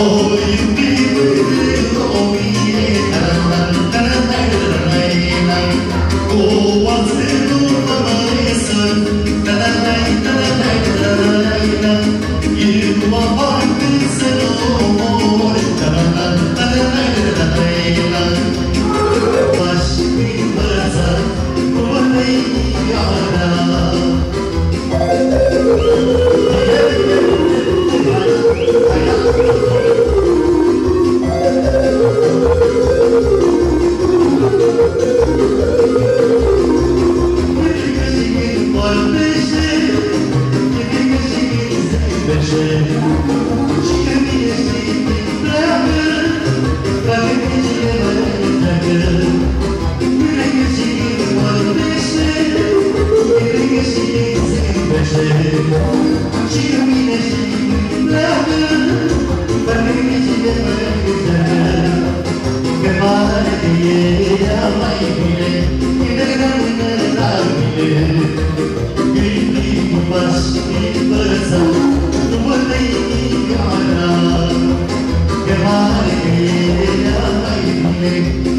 Oh, you be with me.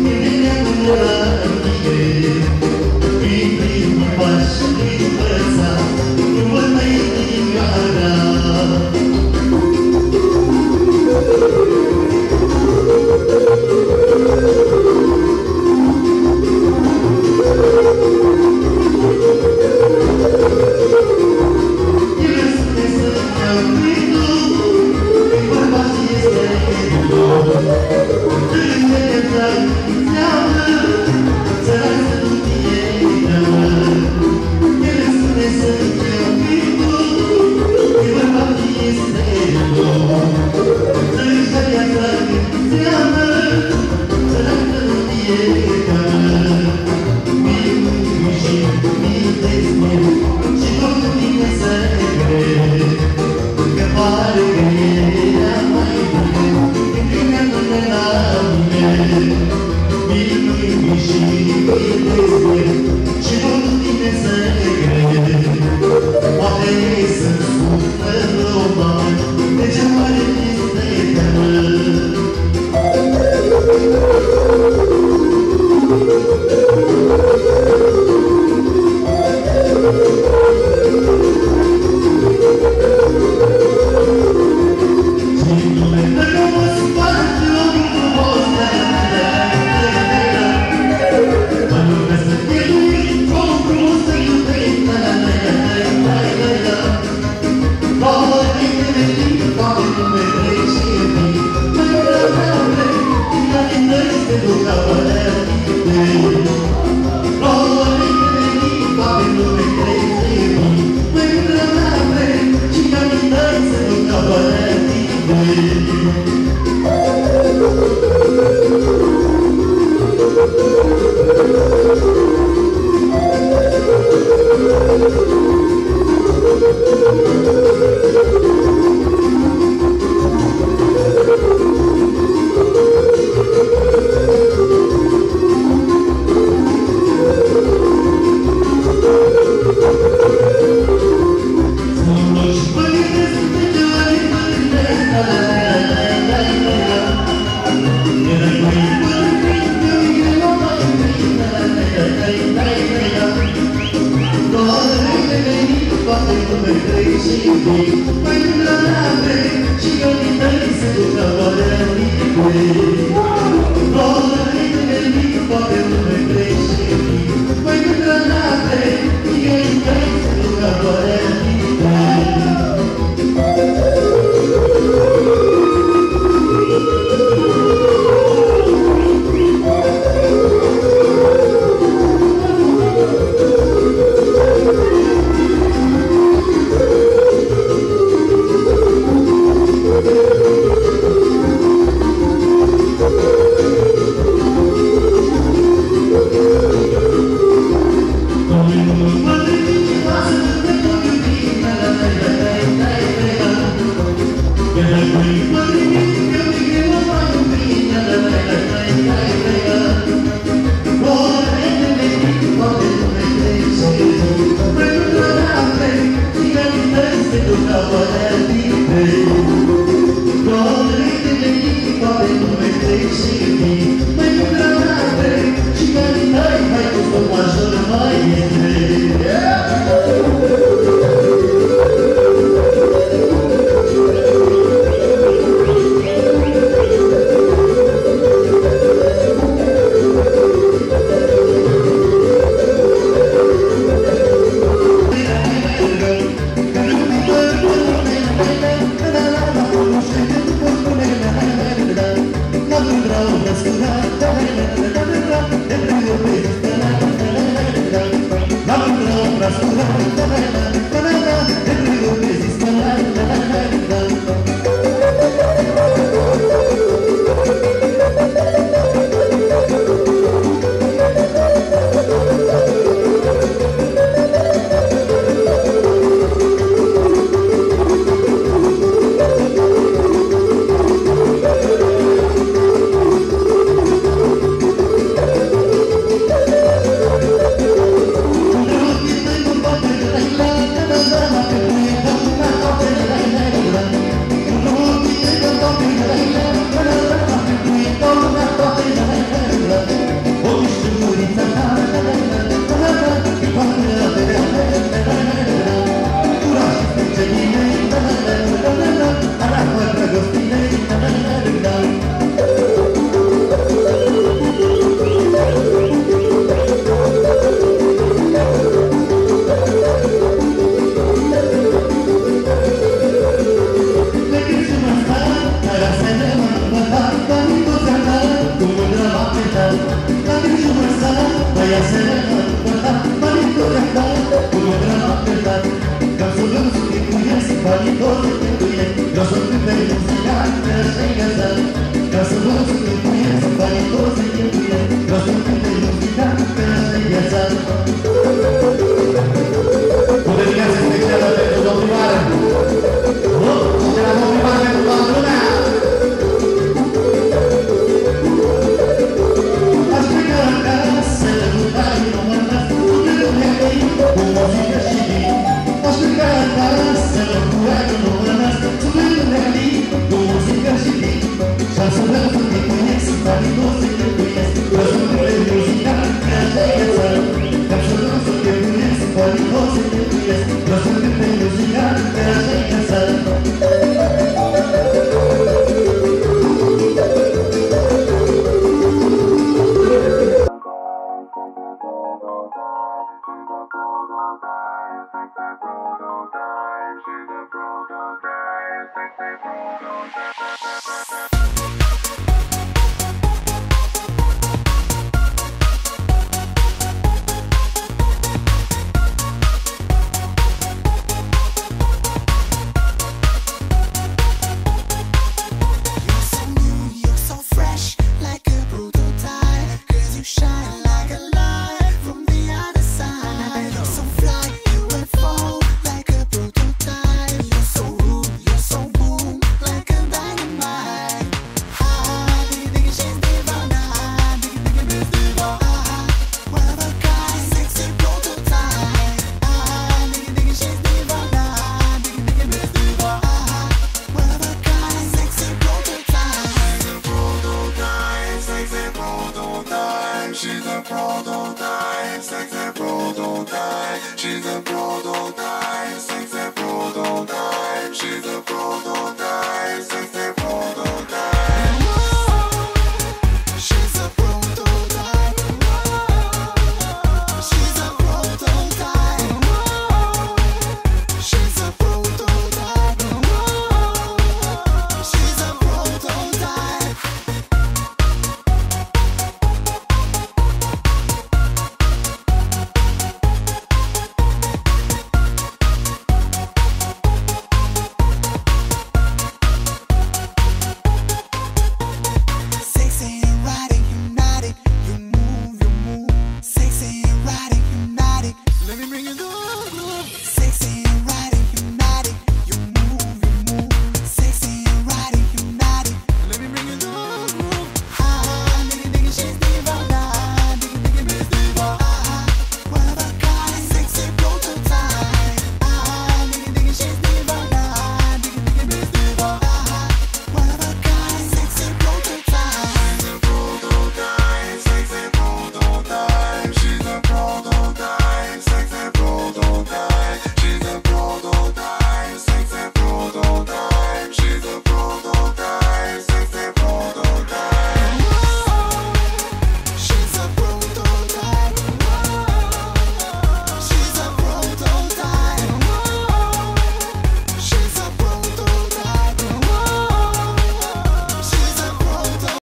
Please, God, this ain't